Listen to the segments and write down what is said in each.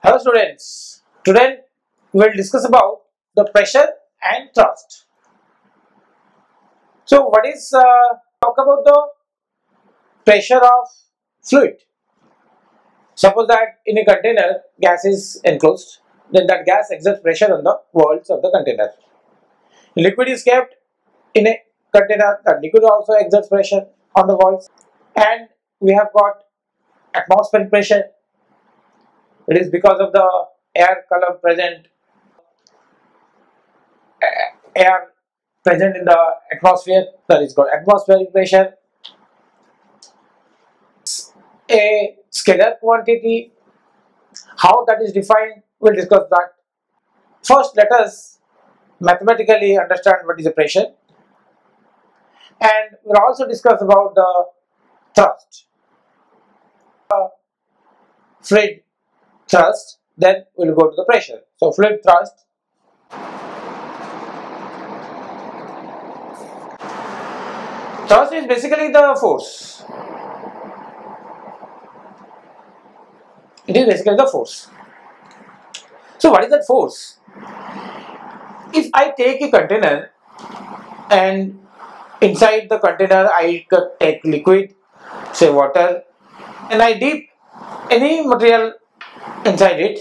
Hello students, today we will discuss about the pressure and thrust. So what is, uh, talk about the pressure of fluid. Suppose that in a container gas is enclosed, then that gas exerts pressure on the walls of the container. Liquid is kept in a container, that liquid also exerts pressure on the walls and we have got atmospheric pressure it is because of the air column present air present in the atmosphere that is called atmospheric pressure. A scalar quantity how that is defined we'll discuss that. First let us mathematically understand what is the pressure. And we'll also discuss about the thrust. Uh, thrust then we'll go to the pressure. So fluid thrust. Thrust is basically the force. It is basically the force. So what is that force? If I take a container and inside the container I take liquid say water and I dip any material inside it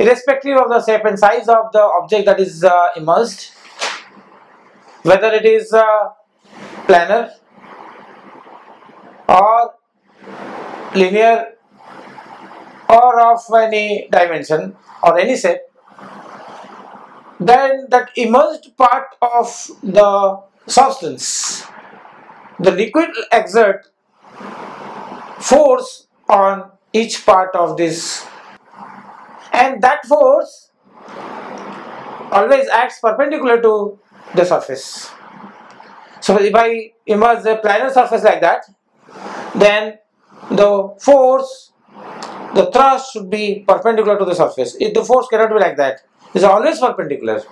irrespective of the shape and size of the object that is uh, immersed whether it is uh, planar or linear or of any dimension or any shape then that immersed part of the substance the liquid exert force on each part of this. And that force always acts perpendicular to the surface. So if I immerse a planar surface like that then the force the thrust should be perpendicular to the surface. If the force cannot be like that it's always perpendicular.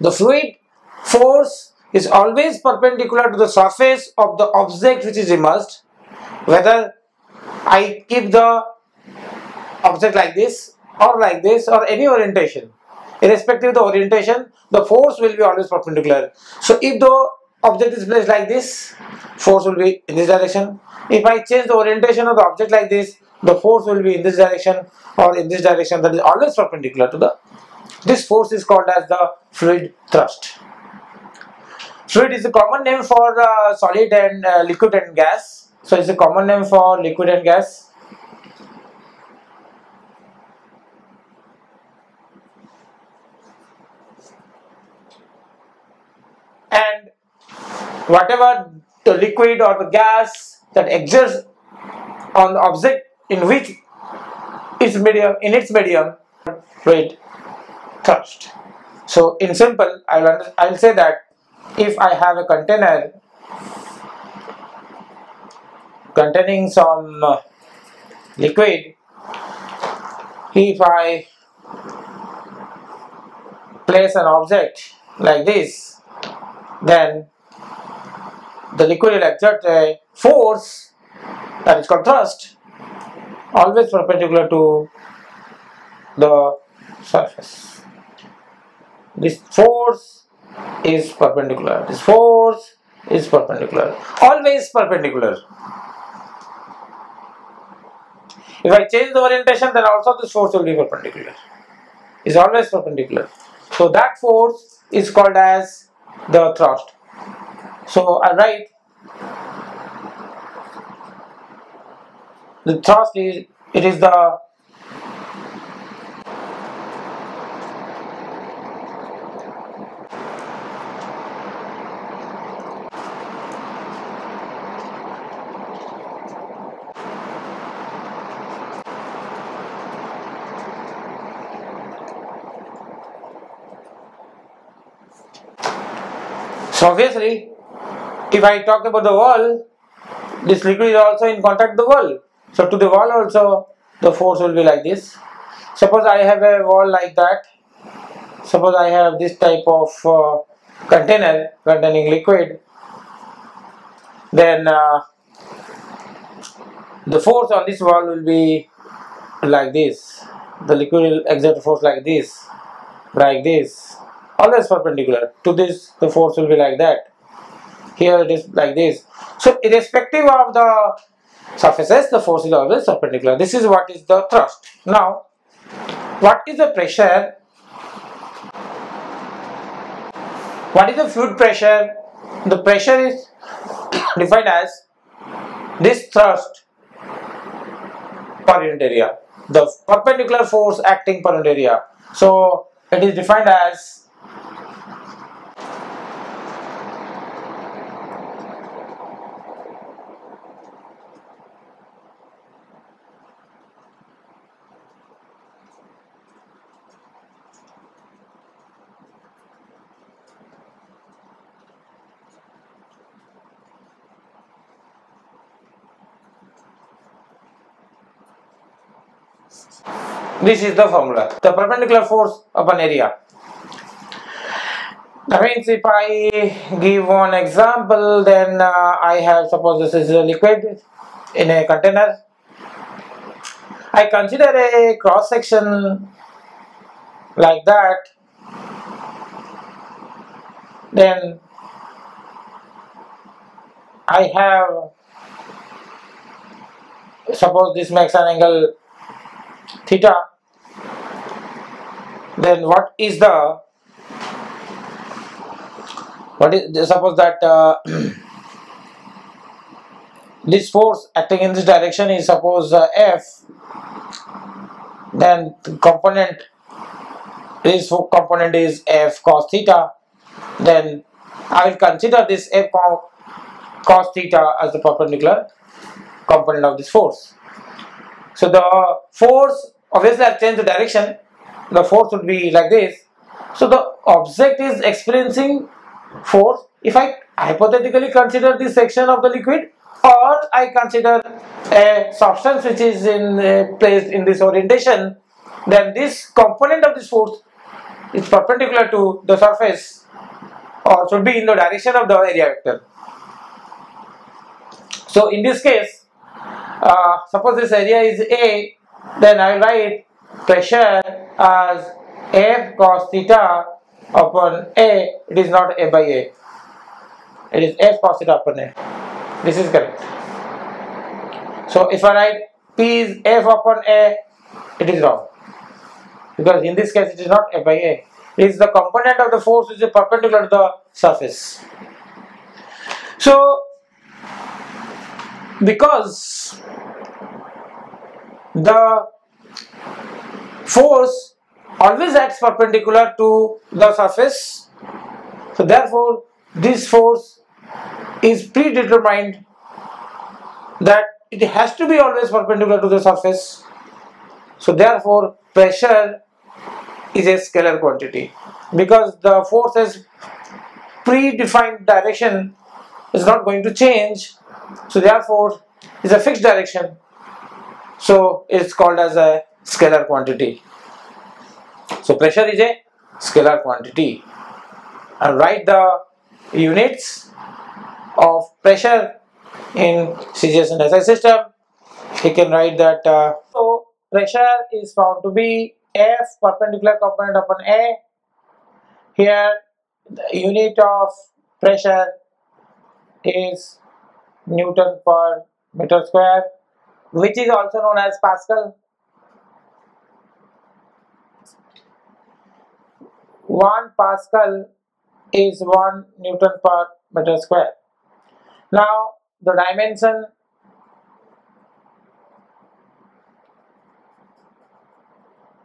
The fluid force is always perpendicular to the surface of the object which is immersed whether I keep the object like this or like this or any orientation. Irrespective of the orientation the force will be always perpendicular. So if the object is placed like this force will be in this direction. If I change the orientation of the object like this the force will be in this direction or in this direction. That is always perpendicular to the this force is called as the fluid thrust. Fluid is a common name for uh, solid and uh, liquid and gas so it's a common name for liquid and gas? And whatever the liquid or the gas that exists on the object in which its medium in its medium fluid thrust so in simple I'll, I'll say that if I have a container containing some uh, liquid if I place an object like this then the liquid will exert a force that is called thrust always perpendicular to the surface. This force is perpendicular. This force is perpendicular. Always perpendicular if I change the orientation then also this force will be perpendicular. Is always perpendicular. So that force is called as the thrust. So uh, I write the thrust is it is the So obviously, if I talk about the wall, this liquid is also in contact the wall. So to the wall also, the force will be like this. Suppose I have a wall like that. Suppose I have this type of uh, container containing liquid. Then uh, the force on this wall will be like this the liquid will exert force like this like this always perpendicular to this the force will be like that. Here it is like this. So irrespective of the surfaces the force is always perpendicular this is what is the thrust. Now what is the pressure? What is the fluid pressure? The pressure is defined as this thrust per unit area. The perpendicular force acting per unit area. So it is defined as This is the formula. The perpendicular force upon area. That means if I give one example, then uh, I have suppose this is a liquid in a container. I consider a cross section like that. Then I have suppose this makes an angle theta then what is the what is suppose that uh, this force acting in this direction is suppose uh, f then the component this component is f cos theta then I will consider this f cos theta as the perpendicular component of this force. So the force, obviously I've changed the direction, the force would be like this. So the object is experiencing force. If I hypothetically consider this section of the liquid or I consider a substance which is in uh, placed in this orientation, then this component of this force is perpendicular to the surface or should be in the direction of the area vector. So in this case, uh, suppose this area is A, then I write pressure as F cos theta upon A, it is not A by A. It is F cos theta upon A. This is correct. So if I write P is F upon A, it is wrong. Because in this case it is not F by A. It is the component of the force which is perpendicular to the surface. So because the force always acts perpendicular to the surface. So therefore this force is predetermined that it has to be always perpendicular to the surface. So therefore pressure is a scalar quantity. Because the force has predefined direction is not going to change. So therefore, it's a fixed direction. So it's called as a scalar quantity. So pressure is a scalar quantity. And write the units of pressure in CGS and SI system. You can write that. Uh, so pressure is found to be F perpendicular component upon A. Here the unit of pressure is Newton per meter square which is also known as Pascal. 1 Pascal is 1 Newton per meter square. Now the dimension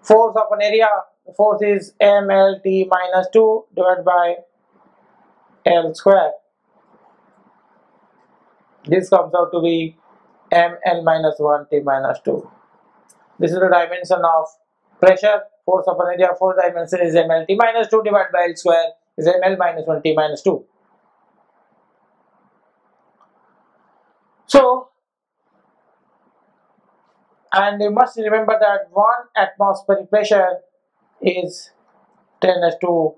force of an area the force is mlt minus 2 divided by l square this comes out to be ml minus 1 t minus 2. This is the dimension of pressure, force of an area, force dimension is mlt minus 2 divided by l square is ml minus 1 t minus 2. So, and you must remember that 1 atmospheric pressure is 10 as to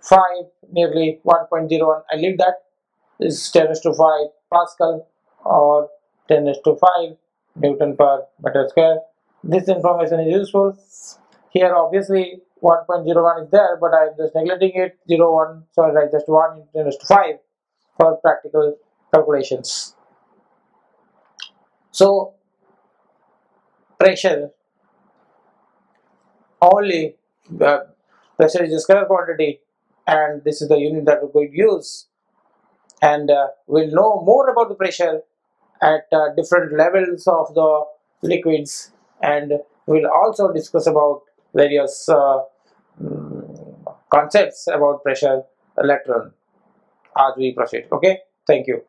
5 nearly 1.01 I leave that is 10 as to 5 Pascal or 10 to 5 Newton per meter square. This information is useful. Here obviously 1.01 is there but I am just neglecting it. 0 1 so I write just 1 into 10 to 5 for practical calculations. So pressure. Only uh, pressure is a scalar quantity and this is the unit that we're going to use. And uh, we'll know more about the pressure at uh, different levels of the liquids and we'll also discuss about various uh, mm, concepts about pressure later on as we proceed. Okay? Thank you